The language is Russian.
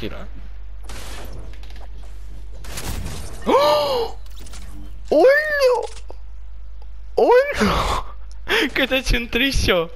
Кира. ой, Olha! Когда чин трясё.